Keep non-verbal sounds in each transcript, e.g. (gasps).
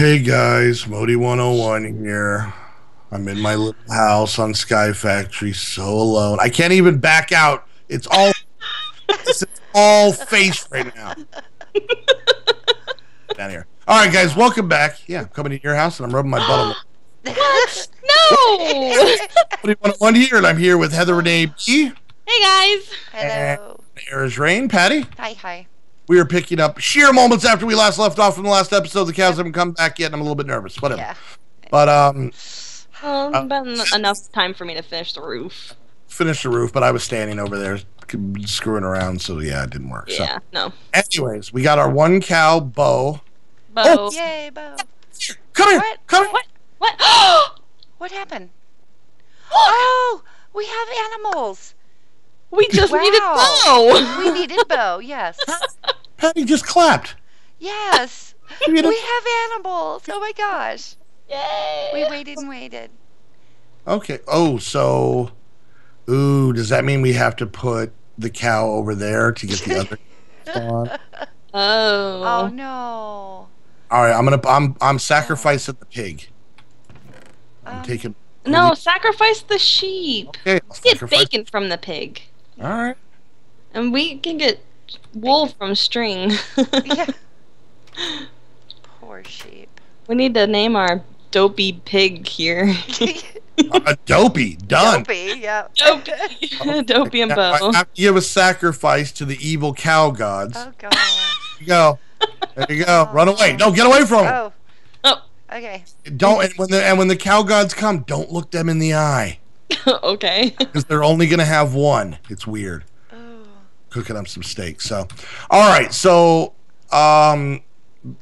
Hey guys, Modii 101 here. I'm in my little house on Sky Factory, so alone. I can't even back out. It's all it's all face right now. (laughs) Down here. All right, guys, welcome back. Yeah, I'm coming to your house and I'm rubbing my butt on the (gasps) What? No! (laughs) Modii 101 here, and I'm here with Heather Renee B. hey guys! Hello. Arizrain, Patty. Hi, hi. We are picking up sheer moments after we last left off from the last episode. The cows haven't come back yet, and I'm a little bit nervous. Whatever. Yeah. But um, Um, Uh, been enough time for me to finish the roof. finished the roof, but I was standing over there screwing around, so yeah, it didn't work. Yeah, no. Anyways, we got our one cow bow. Bo. Yay, Bo. Come here, What? come here. What? What? (gasps) What happened? (gasps) Oh, we have animals. we just Wow. needed Bo! We needed Bo. Yes. (laughs) Patty just clapped. Yes. (laughs) We have animals. Oh my gosh. Yay! We waited and waited. Okay. Oh, so, ooh, does that mean we have to put the cow over there to get the other? (laughs) on? Oh. Oh no. All right, I'm gonna. I'm. I'm sacrificing the pig. I'm Um, taking. No, sacrifice the sheep. Okay. I'll Get bacon from the pig. All right. And we can get wool from string. (laughs) Yeah. Poor sheep. we need to name our dopey pig here. A (laughs) uh, dopey. Done. Dopey. Yeah. Dopey. (laughs) dopey and Now, Bo. I have a sacrifice to the evil cow gods. Oh god. There you go. There you go. Oh, Run away. No, get away from them. Oh. Oh. Okay. Don't. And when the and when the cow gods come, don't look them in the eye okay. because they're only gonna have one. It's weird. Cooking up some steak. So, all right. So, um,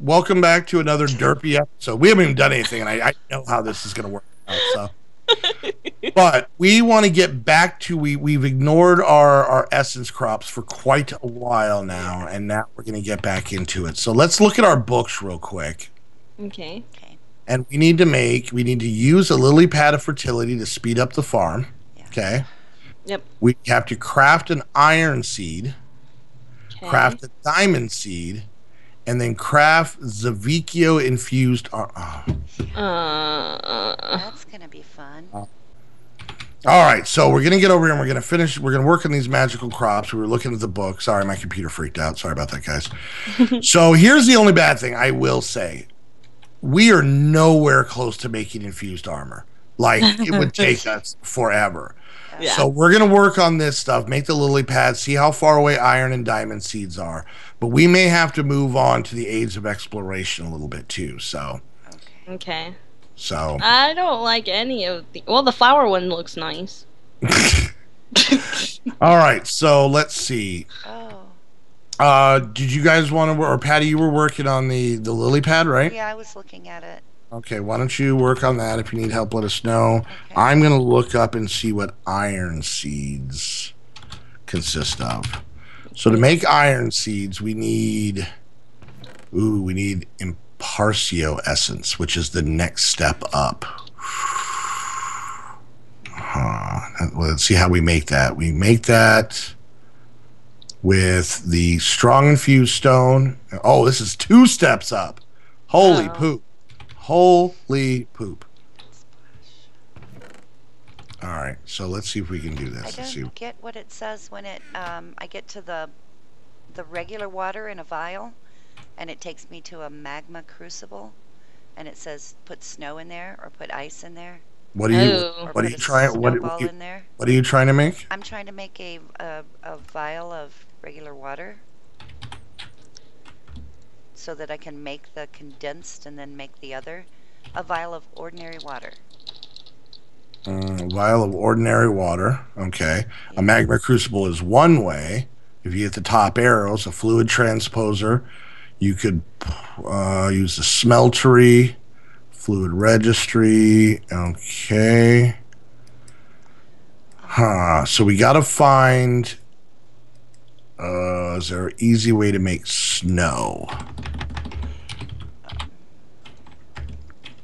welcome back to another derpy episode. We haven't even done anything, and I, I know how this is gonna work out. So. (laughs) but we want to get back to we we've ignored our our essence crops for quite a while now and now we're going to get back into it so let's look at our books real quick Okay. Okay. and we need to make we need to use a lily pad of fertility to speed up the farm Yeah. okay Yep. we have to craft an iron seed Okay. craft a diamond seed and then craft Zivicio infused ar- oh. Uh, That's gonna be fun. All right, so we're gonna get over here and we're gonna finish. We're gonna work on these magical crops. We were looking at the book. Sorry, my computer freaked out. Sorry about that, guys. (laughs) so here's the only bad thing I will say: we are nowhere close to making infused armor. Like it would (laughs) take us forever. Yeah. So we're gonna work on this stuff, make the lily pad, see how far away iron and diamond seeds are. But we may have to move on to the aids of exploration a little bit too. So, Okay. okay. so I don't like any of the. Well, the flower one looks nice. (laughs) all right. So let's see. Oh. Uh, did you guys want to, or Patty, you were working on the the lily pad, right? Yeah, I was looking at it. Okay, why don't you work on that? If you need help, let us know. Okay. I'm gonna look up and see what iron seeds consist of. So to make iron seeds, we need, ooh, we need Imperio essence, which is the next step up. Huh. Let's see how we make that. We make that with the strong infused stone. Oh, this is two steps up. Holy Oh. poop. Holy poop. All right, so let's see if we can do this. Let's see. don't get what it says when it um I get to the the regular water in a vial and it takes me to a magma crucible and it says put snow in there or put ice in there What are you? Oh. What are you trying? What, what, are you, what are you trying to make? I'm trying to make a, a a vial of regular water so that I can make the condensed and then make the other a vial of ordinary water. A vial of ordinary water. Okay. A magma crucible is one way. If you hit the top arrows, a fluid transposer, you could uh, use the smeltery, fluid registry. Okay. Huh. So we got to find. Uh, is there an easy way to make snow?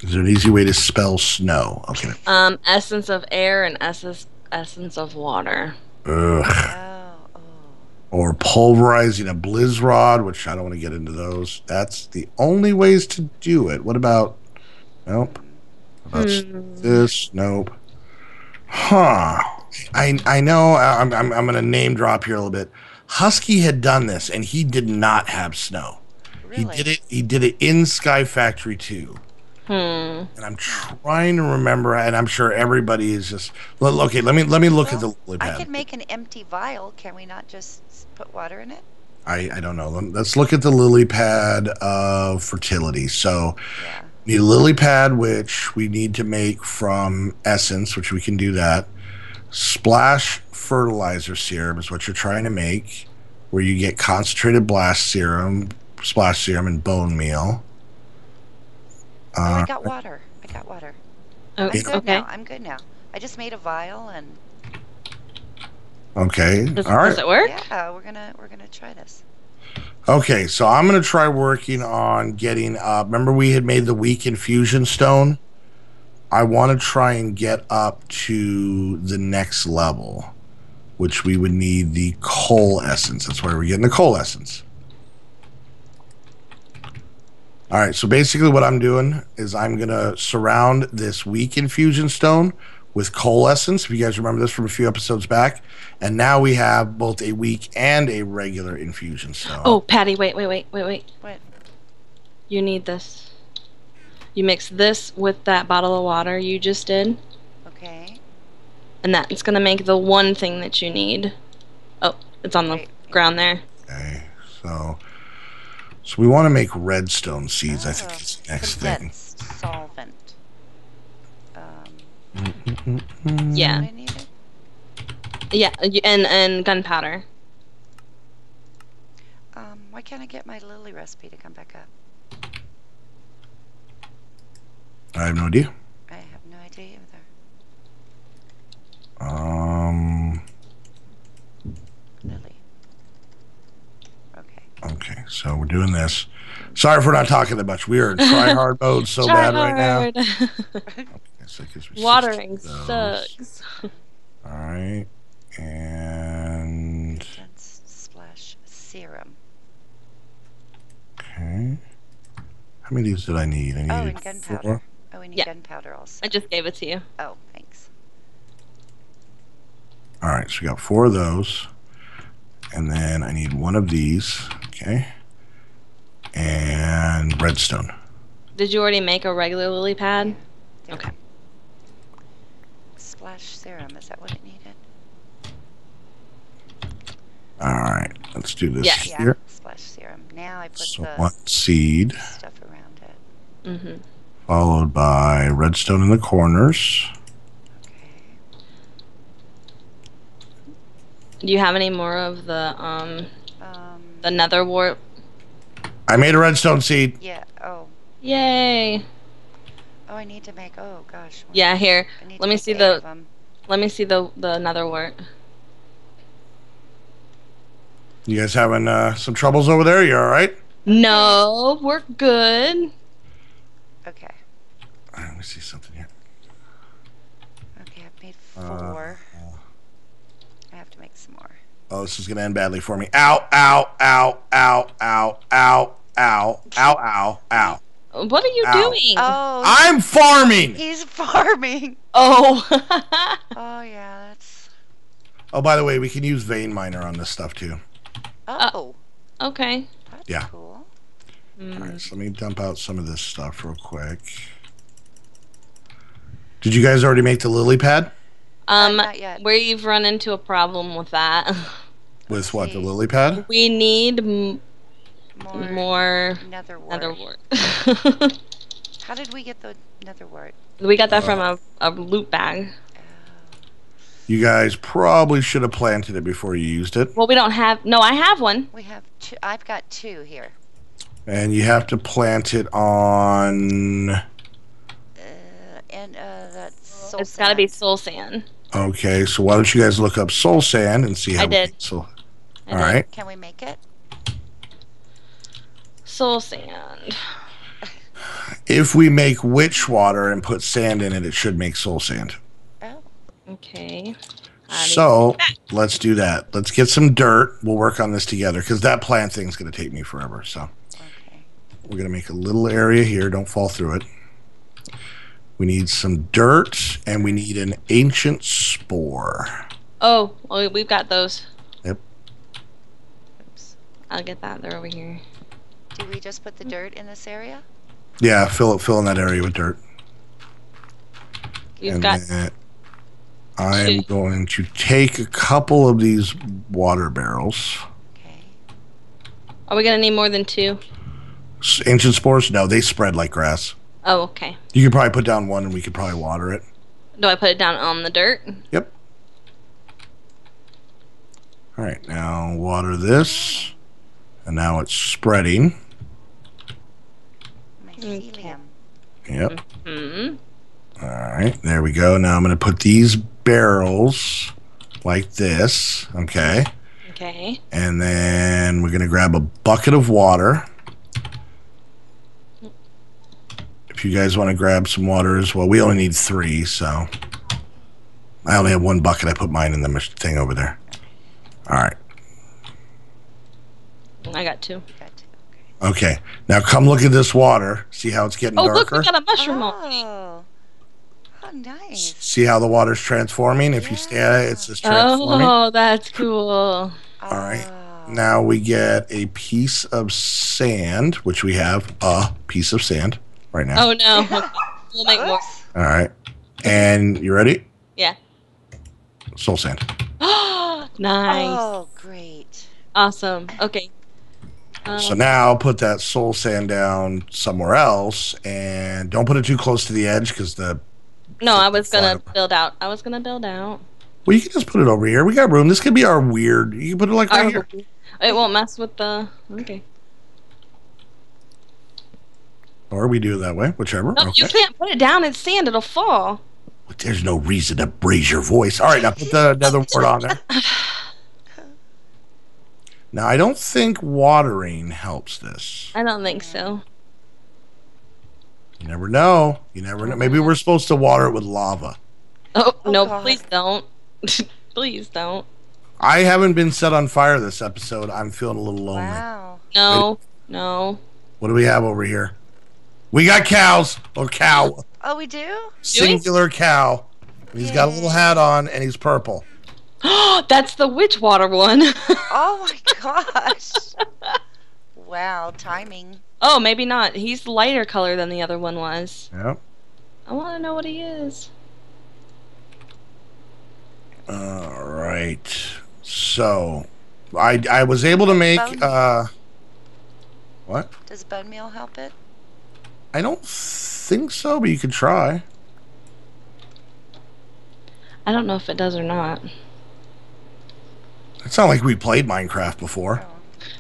Is there an easy way to spell snow? Okay. Um, essence of air and essence essence of water. Ugh. Oh, oh. or pulverizing a blizz rod, which I don't want to get into those. That's the only ways to do it. What about? Nope. What about Hmm. this? Nope. Huh. I I know. I'm I'm, I'm going to name drop here a little bit. Husky had done this, and he did not have snow. Really? He did it. He did it in Sky Factory 2. Hmm. And I'm trying to remember, and I'm sure everybody is just. Well, okay, let me let me look at the Well, lily I pad. could make an empty vial. Can we not just put water in it? I, I don't know. Let's look at the lily pad of fertility. So, Yeah. need a lily pad, which we need to make from essence, which we can do that. Splash fertilizer serum is what you're trying to make, where you get concentrated blast serum, splash serum, and bone meal. Oh, I Uh, got water. I got water. Oh, I'm good okay. now. I'm good now. I just made a vial and okay. Does, All right. does it work? yeah, we're gonna we're gonna try this. Okay, so I'm gonna try working on getting up. Remember, we had made the weak infusion stone. I want to try and get up to the next level, which we would need the coal essence. That's why we're getting the coal essence. All right, so basically, what I'm doing is I'm gonna surround this weak infusion stone with coal essence. If you guys remember this from a few episodes back, and now we have both a weak and a regular infusion stone. Oh, Patty, wait, wait, wait, wait, wait. What? You need this. You mix this with that bottle of water you just did, Okay. and that's gonna make the one thing that you need. Oh, it's on the Wait. ground there. Okay, so so we want to make redstone seeds. I Oh, think is the next thing. solvent. Um, Mm-mm-mm. Yeah. do I need it? Yeah, and and gunpowder. Um, why can't I get my lily recipe to come back up? I have no idea. I have no idea either. Um. Lily. Okay. Okay, so we're doing this. Sorry for not talking that much. We are in try hard (laughs) mode so Try bad right now. hard. Okay, so it gives me 60 Watering sucks. All right, and Condensed splash serum. okay. How many of these did I need? I needed Oh, and gunpowder. Four. We need Yeah. gunpowder also. I just gave it to you. Oh, thanks. All right, so we got four of those, and then I need one of these. Okay, and redstone. Did you already make a regular lily pad? There. Okay. Splash serum. Is that what it needed? All right, let's do this Yeah. here. Splash serum. Now I put So the one seed, stuff around it. Mm-hmm. Followed by redstone in the corners. Do you have any more of the um Um. the nether wart? I made a redstone seed. Yeah. Oh. Yay! Oh, I need to make. Oh gosh. Yeah, here. I need let me see the- of 'em. Let me see the the nether wart. You guys having uh, some troubles over there? You all right? No, we're good. Okay. All right, let me see something here. Okay. I've made Uh, four. I have to make some more. Oh, this is gonna end badly for me. Ow! Ow! Ow! Ow! Ow! Ow! Ow! Ow! Ow! Ow! What are you Ow. doing? Oh. I'm farming. He's farming. Oh. (laughs) Oh yeah. That's. Oh, by the way, we can use vein miner on this stuff too. Oh. okay. that's yeah. cool. Mm. right, so let me dump out some of this stuff real quick. Did you guys already make the lily pad Um, not yet. we've run into a problem with that. (laughs) with what the lily pad? We need m- More. more Nether wart. nether wart. How did we get the nether wart? we got that Uh, from a, a loot bag. Oh. You guys probably should have planted it before you used it, Well, we don't have. No, I have one. We have two. I've got two here. and you have to plant it on. And uh, that's soul it's got to be soul sand. Okay, so why don't you guys look up soul sand and see how I we did. make soul. I All did. right. Can we make it? Soul sand. If we make witch water and put sand in it, it should make soul sand. Oh. Okay. So let's do that. Let's get some dirt. We'll work on this together because that plant thing's going to take me forever. So Okay. we're going to make a little area here. Don't fall through it. We need some dirt and we need an ancient spore. Oh, well, we've got those. Yep. Oops. I'll get that. They're over here. Do we just put the dirt in this area? Yeah, fill it, fill in that area with dirt. You've and got. then I am two. going to take a couple of these water barrels. Okay. Are we gonna need more than two? Ancient spores? No, they spread like grass. Oh, okay. You could probably put down one and we could probably water it. Do I put it down on the dirt? Yep. All right, now water this. And now it's spreading. Mycelium. Yep. Mm -hmm. All right, there we go. Now I'm going to put these barrels like this. Okay. Okay. And then we're going to grab a bucket of water. If you guys want to grab some water as well, we only need three, so I only have one bucket. I put mine in the mach- thing over there. All right. I got two. Okay. Okay. Now come look at this water. See how it's getting Oh, look, darker? we got a mushroom on. Oh. Oh, nice. See how the water's transforming? If you stay at it, it's just transforming. Oh, that's cool. All right. Oh. Now we get a piece of sand, which we have a piece of sand right now. Oh no. (laughs) Okay. We'll make more. All right. And you ready? Yeah. Soul sand. (gasps) nice. Oh, great. Awesome. Okay. Um, So now put that soul sand down somewhere else and don't put it too close to the edge because the. no, I was gonna Fly- build out. I was gonna build out. Well, you can just put it over here. We got room. This could be our weird. You can put it like right here. It won't mess with the. Okay. Or we do it that way, whichever. No, okay. you can't put it down. It's sand. It'll fall. But there's no reason to raise your voice. All right, now put the another (laughs) word on there. Now, I don't think watering helps this. I don't think so. You never know. You never know. Maybe we're supposed to water it with lava. Oh, Oh, no! God. Please don't. (laughs) please don't. I haven't been set on fire this episode. I'm feeling a little lonely. Wow. No. No. What do we have over here? We got cows or cow. Oh, we do? we? Singular cow. He's got a little hat on and he's purple. Oh, (gasps) That's the witch water one. (laughs) Oh my gosh. wow, timing. oh, maybe not. He's lighter color than the other one was. Yep. I want to know what he is. All right. So, I I was able to make Bone- uh what? Does bone meal help it? I don't think so, but you could try. I don't know if it does or not. It's not like we played Minecraft before.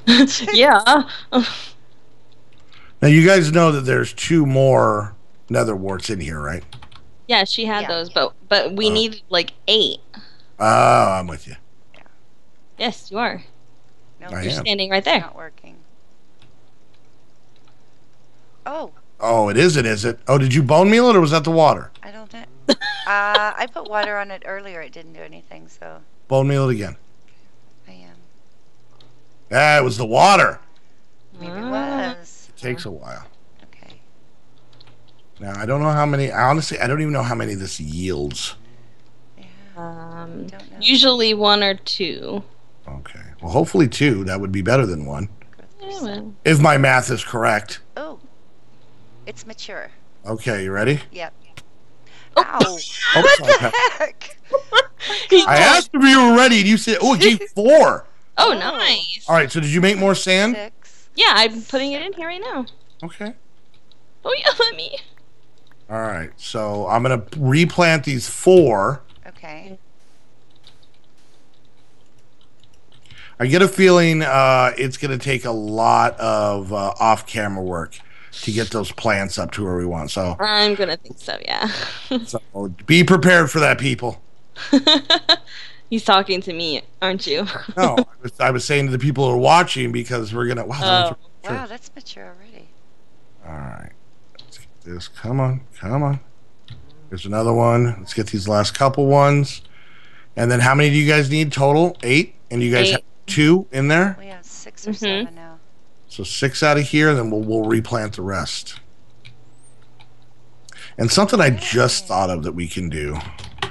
(laughs) Yeah. (laughs) Now you guys know that there's two more nether warts in here, right? yeah, she had Yeah. those, but but we uh. Oh. needed like eight. Oh, I'm with you. Yes, you are. No, I You're am. standing right there. not working. Oh, Oh, it is. It is it. Oh, did you bone meal it or was that the water? I don't know. uh, I put water on it earlier. It didn't do anything, so Bone meal it again. I am. Ah, it was the water. Maybe it was. It takes a while. Okay. Now I don't know how many. Honestly, I don't even know how many this yields. Yeah. Um, Don't know. usually one or two. Okay. Well, hopefully two. That would be better than one, Yeah, well. if my math is correct. Oh, it's mature. Okay, you ready? Yep. Oh. Ow. (laughs) Oh, what sorry, the heck? (laughs) I asked if you were ready, and you said, "Oh, it gave (laughs) four. Oh, Oh. nice. All right. So did you make more sand? Six. Yeah, I'm putting it in here right now. Okay. Oh yeah, let me. All right. So I'm gonna replant these four. Okay. I get a feeling uh, it's going to take a lot of uh, off-camera work to get those plants up to where we want. So, I'm gonna think so. Yeah. (laughs) so be prepared for that, people. (laughs) He's talking to me, aren't you? (laughs) No, I was, I was saying to the people who are watching because we're gonna. Wow. that Oh. Sure. Wow, that's mature already. All right. Let's get this. Come on, come on. There's another one. Let's get these last couple ones, And then how many do you guys need total? Eight, and you guys Eight. have two in there. We have six or Mhm. seven now. So six out of here, then we'll we'll replant the rest. And something I just thought of that we can do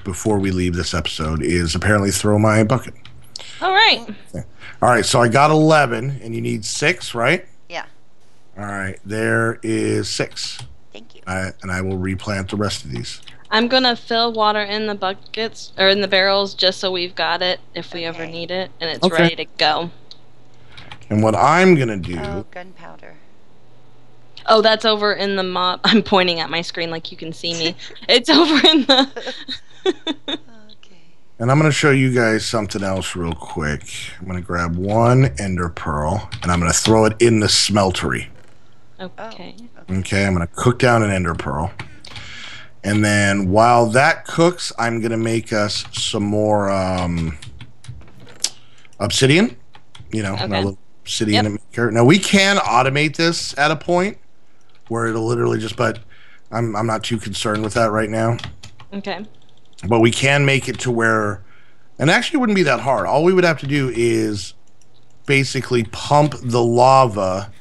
before we leave this episode is apparently throw my bucket. All right. All right, so I got eleven, and you need six, right? Yeah. All right, there is six, Thank you. I, and I will replant the rest of these. I'm gonna fill water in the buckets or in the barrels just so we've got it if we ever need it and it's Okay. ready to go. And what I'm gonna do, Oh, gunpowder. Oh, that's over in the mob. (laughs) I'm pointing at my screen like you can see me. (laughs) it's over in the. Okay. and I'm gonna show you guys something else real quick. I'm gonna grab one ender pearl, and I'm gonna throw it in the smeltery. okay. Okay, I'm gonna cook down an ender pearl. And then while that cooks, I'm gonna make us some more um, obsidian. You know, my Okay. little obsidian maker. Now we can automate this at a point where it'll literally just. But I'm I'm not too concerned with that right now. Okay. But we can make it to where, and actually, it wouldn't be that hard. All we would have to do is basically pump the lava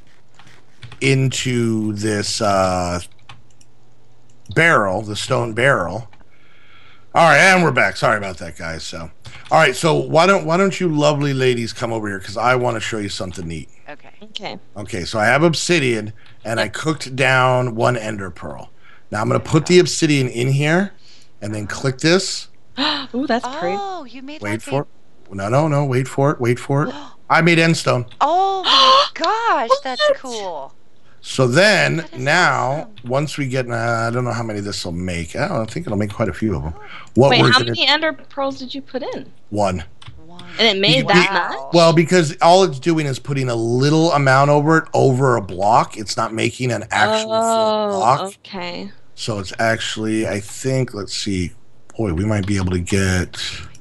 into this uh, barrel, the stone barrel. All right, and we're back. Sorry about that, guys. So, all right, so why don't why don't you lovely ladies come over here because I want to show you something neat. Okay. Okay. Okay, so I have obsidian and I cooked down one ender pearl. Now I'm gonna put the obsidian in here and then click this. (gasps) Ooh, that's pretty. Oh, you made Wait like for it. No, no, no. Wait for it. Wait for it. (gasps) I made endstone. Oh my (gasps) gosh, oh, that's cool. So then, now, once we get, uh, I don't know how many this will make. I, don't, I think it'll make quite a few of them. What Wait, how many ender pearls did you put in? one. And it made Wow. that much? Well, because all it's doing is putting a little amount over it over a block. It's not making an actual full oh, block. okay. So it's actually, I think, let's see. Boy, we might be able to get.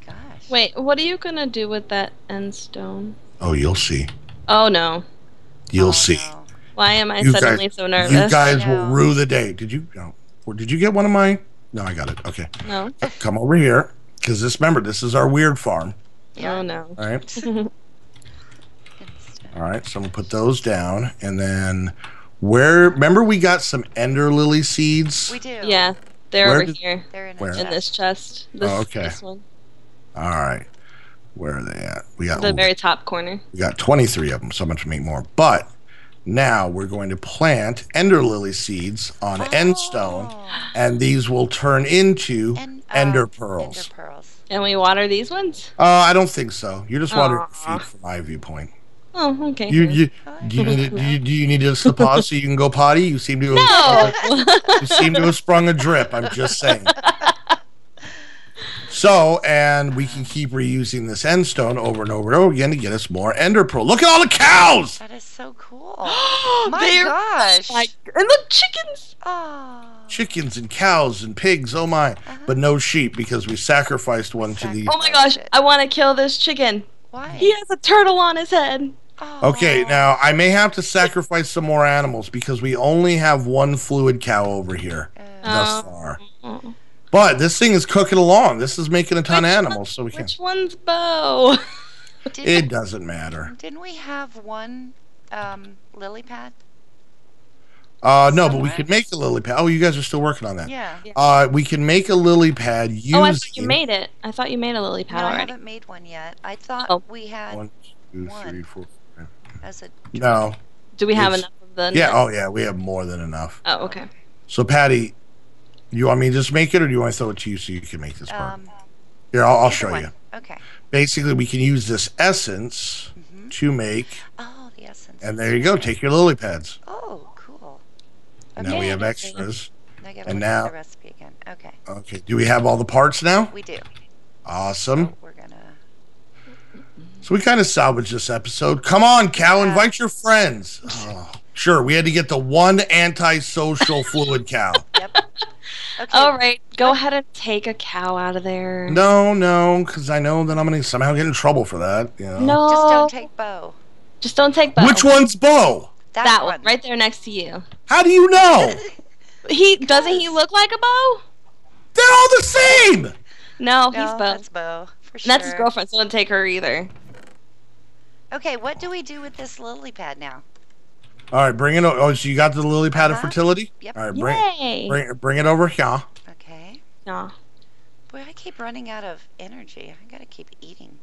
Gosh. Wait, what are you gonna do with that end stone? Oh, you'll see. Oh no. You'll Oh, see. no. Why am I You suddenly guys- so nervous? You guys I will rue the day. Did you? No. Or did you get one of my? No, I got it. Okay. No. Uh, come over here. Because this, remember, this is our weird farm. Oh, yeah. Oh no. All right. (laughs) All right. So I'm going to put those down. And then where, remember, we got some ender lily seeds? We do. yeah, they're Where over did- here They're in, Where? in this chest. This, Oh, okay. this one. All right. Where are they at? We got, The very top corner. we got 23 of them. So I'm going to make more. But now we're going to plant ender lily seeds on endstone. Oh. And these will turn into And, uh, ender pearls. Ender pearls. And we water these ones? Uh, I don't think so. You're just watering your feet from my viewpoint. Oh, okay. You, you, do, you need, do, you, do you need us to pause so you can go potty? You seem to have, no! (laughs) you seem to have sprung a drip. I'm just saying. (laughs) So, and we can keep reusing this end stone over and over and over again to get us more ender pearl. Look at all the cows! That is so cool. (gasps) (gasps) My They're- gosh. Like, and the chickens! Oh. Chickens and cows and pigs, oh my. Uh-huh. But no sheep because we sacrificed one to the. Oh my gosh, I want to kill this chicken. Why? He has a turtle on his head. Oh. Okay, now I may have to sacrifice some more animals because we only have one fluid cow over here Uh, thus Oh. far. Oh. But this thing is cooking along. This is making a ton of Which animals, so we can. Which one's Bo? (laughs) It doesn't matter. Didn't we have one um, lily pad? Uh, no, but we Somewhere. could make a lily pad. Oh, you guys are still working on that. Yeah. Uh, we can make a lily pad using. Oh, I thought you made it. I thought you made a lily pad no, I haven't made one yet. I thought Oh. we had One, two, One. three, four. five. as a. No. Do we have It's- enough of the? Yeah. Oh, yeah. We have more than enough. Oh, okay. So, Patty, you want me to just make it, or do you want to throw it to you so you can make this part? Um, Here, I'll, I'll show one. you. Okay. Basically, we can use this essence hmm to make, Oh, the essence. and there you go. Take your lily pads. Oh, cool. Now we have extras. I gotta and now- the recipe again. Okay. Okay. Do we have all the parts now? We do. Awesome. So we're gonna. So we kind of salvaged this episode. Come on, Cal, invite your friends. (laughs) Oh, sure, we had to get the one antisocial fluid cow. Yep. Okay. All right, go ahead and take a cow out of there. No, no, because I know that I'm going to somehow get in trouble for that. You know? No. Just don't take Bo. Just don't take Bo. Which one's Bo? That, That one, right there next to you. How do you know? (laughs) He doesn't he look like a Bo? They're all the same. No, No, he's Bo. that's Bo. For And sure. that's his girlfriend, so don't take her either. Okay, what do we do with this lily pad now? All right, bring it. o- Oh, so you got the lily pad of Uh-huh. fertility? Yep. All right, bring Yay! bring bring it over here. Okay. Aw. Boy, I keep running out of energy. I gotta keep eating.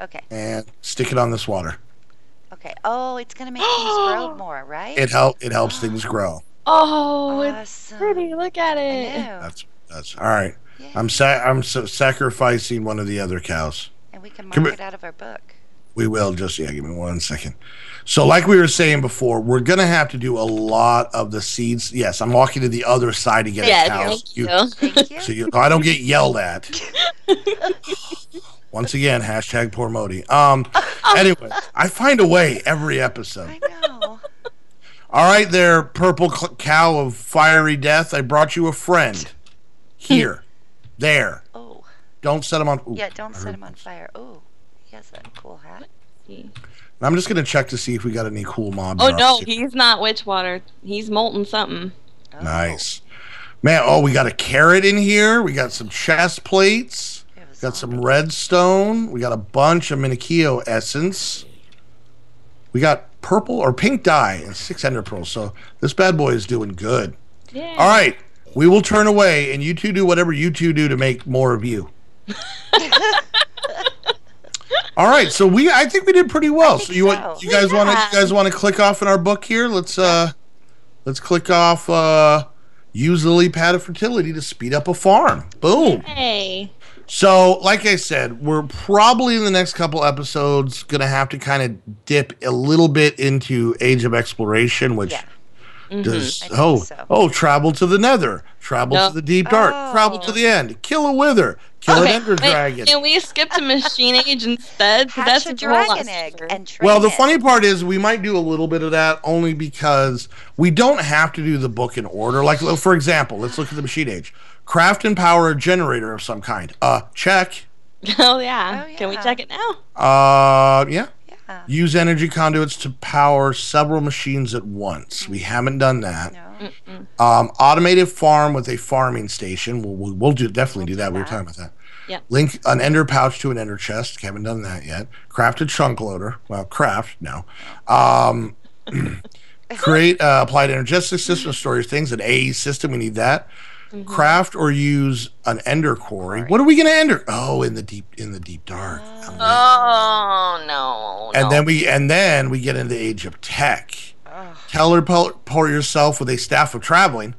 Okay. and stick it on this water. Okay. Oh, it's gonna make things grow (gasps) more, right? It help it helps (gasps) things grow. Oh, it's pretty. Look at it. That's that's all right. Yeah. I'm sa- I'm sa- sacrificing one of the other cows. and we can mark Come here. it out of our book. We will just yeah. Give me one second. So, like we were saying before, we're gonna have to do a lot of the seeds. Yes, I'm walking to the other side to get Yeah, a cow. thank You- you. You. (laughs) so you, I don't get yelled at. (laughs) Once again, hashtag poor Modii. Um. Anyway, I find a way every episode. I know. All right, there, purple cl- cow of fiery death. I brought you a friend. Here, there. Oh, Don't set him on. Ooh, yeah. Don't I set him on fire. Oh, he has a cool hat. I'm just gonna check to see if we got any cool mobs. Oh no, here. he's not Witchwater. He's molten something. Oh, Nice, man. Oh, we got a carrot in here. We got some chest plates. we have a Got some redstone. We got a bunch of Minicio essence. We got purple or pink dye and six ender pearls. So this bad boy is doing good. Yeah. All right, we will turn away, and you two do whatever you two do to make more of you. (laughs) All right, so we I think we did pretty well. so you want you guys want to you guys want to click off in our book here? Let's uh let's click off uh use lily pad of fertility to speed up a farm. Boom. Hey. So, like I said, we're probably in the next couple episodes going to have to kind of dip a little bit into Age of Exploration, which Yeah. does I think oh so. oh travel to the Nether, travel No. to the deep dark, travel to Oh. the end, kill a Wither, kill Okay, an Ender wait, Dragon. Can we skip to Machine Age instead? Hatch a a whole lot dragon egg and Well, the it. funny part is we might do a little bit of that only because we don't have to do the book in order. Like, for example, let's look at the machine age. Craft and power a generator of some kind. Uh, check. (laughs) oh, yeah. Oh, Can we check it now? Uh, yeah. Yeah. Use energy conduits to power several machines at once. We haven't done that. No. Um, automated farm with a farming station. We'll, we'll, we'll do definitely do do that. We were talking about that. Yep. Link an ender pouch to an ender chest. Haven't done that yet. Craft a chunk loader. Well, craft no. Um, (clears throat) create uh, applied energistics system storage things. An AE system. We need that. Mm-hmm. Craft or use an ender quarry. What are we gonna ender? Oh, in the deep in the deep dark. Oh, no. and no. then we and then we get into the age of tech. Ugh. Teleport yourself with a staff of traveling.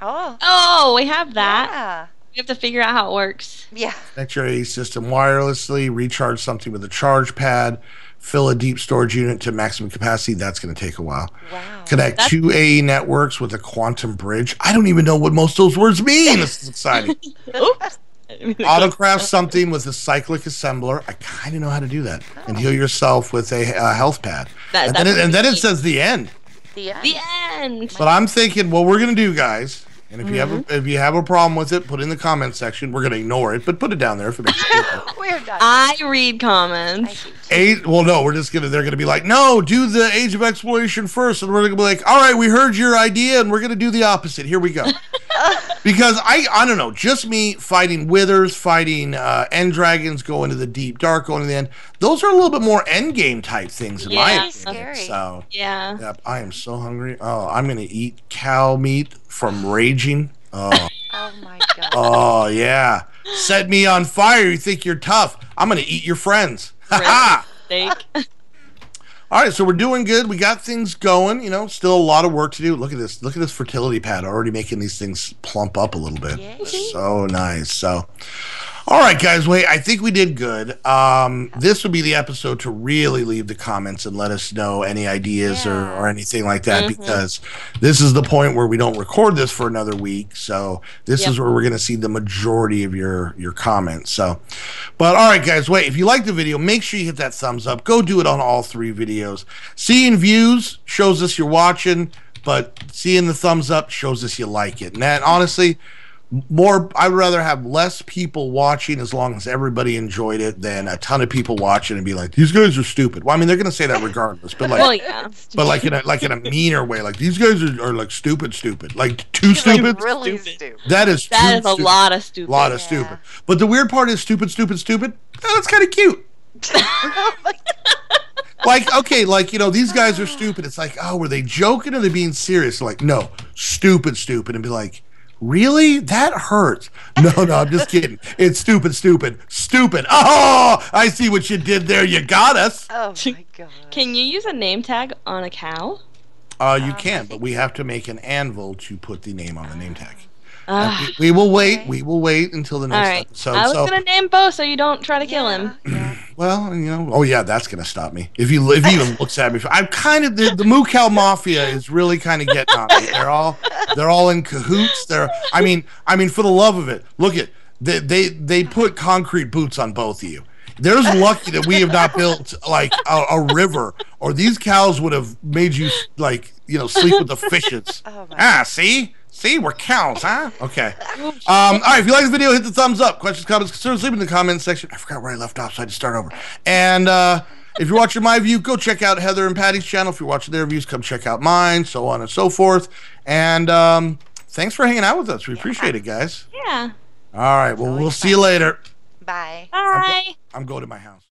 Oh. Oh, we have that. Yeah. We have to figure out how it works. Yeah. Connect your AE system wirelessly. Recharge something with a charge pad. Fill a deep storage unit to maximum capacity. That's going to take a while. Wow. Connect That's- two AE networks with a quantum bridge. I don't even know what most of those words mean. This is exciting. (laughs) Oops. Autocraft something with a cyclic assembler. I kind of know how to do that. And heal yourself with a uh, health pad. That- and, then it, that's and then it says the end. The end. The end. But I'm thinking what we're gonna do, guys. And if you have Mm-hmm. a, if you have a problem with it, put it in the comment section. We're gonna ignore it, but put it down there if it makes you feel. (laughs) We're done. I read I comments. Eight. Well, no, we're just gonna. They're gonna be like, no, do the Age of Exploration first, and we're gonna be like, all right, we heard your idea, and we're gonna do the opposite. Here we go. (laughs) because I, I don't know, just me fighting withers, fighting uh, end dragons, going to the deep dark, going to the end. Those are a little bit more end game type things in my Yeah. opinion. Scary. So, Yeah. yep, I am so hungry. Oh, I'm gonna eat cow meat from raging. Oh. (laughs) Oh my god. Oh yeah. Set me on fire. You think you're tough. I'm gonna eat your friends. Steak. (laughs) All right, so we're doing good. We got things going. You know, still a lot of work to do. Look at this. Look at this fertility pad already making these things plump up a little bit. Yay. So nice. So, all right, guys. Wait, I think we did good. Um, this would be the episode to really leave the comments and let us know any ideas or, Yeah. or anything like that Mhm. because this is the point where we don't record this for another week. So this Yep. is where we're going to see the majority of your your comments. So, but all right, guys. Wait, if you like the video, make sure you hit that thumbs up. Go do it on all three videos. Seeing views shows us you're watching, but seeing the thumbs up shows us you like it. And that honestly more i'd rather have less people watching as long as everybody enjoyed it than a ton of people watching and be like these guys are stupid well i mean they're going to say that regardless but like Well, yeah. but like in a like in a meaner way like these guys are, are like stupid stupid like too stupid really Stupid. stupid. that is That too is a stupid. lot of stupid. a lot of Yeah. stupid but the weird part is stupid stupid stupid oh, that's kind of cute (laughs) like okay like you know these guys are stupid it's like oh were they joking or are they being serious like no stupid stupid and be like really? That hurts. No no i'm just kidding. It's stupid stupid stupid. Oh i see what you did there. You got us. Oh my god. Can you use a name tag on a cow? uh you Um, I can but we have to make an anvil to put the name on the name tag. Ah, we, we will wait. Okay. we will wait until the all next right. episode. I was so gonna name Bo so you don't try to kill him. Yeah, (clears throat) well you know oh yeah that's gonna stop me. If he if he even looks at me i'm kind of the, the moo cow mafia is really kind of getting on me. They're all they're all in cahoots they're i mean i mean for the love of it look at they they, they put concrete boots on both of you there's lucky that we have not built like a, a river or these cows would have made you like you know sleep with the fishes (laughs) Oh ah see see we're cows huh okay um, all right, if you like the video, hit the thumbs up. Questions, comments, concerns, leave in the comments section. I forgot where I left off, so I had to start over. And uh, if you're watching my view, go check out Heather and Patty's channel. If you're watching their views, come check out mine, so on and so forth. And um, thanks for hanging out with us. We appreciate it, guys. Yeah. All right, well, we'll see you later. Bye. Bye. I'm going to my house.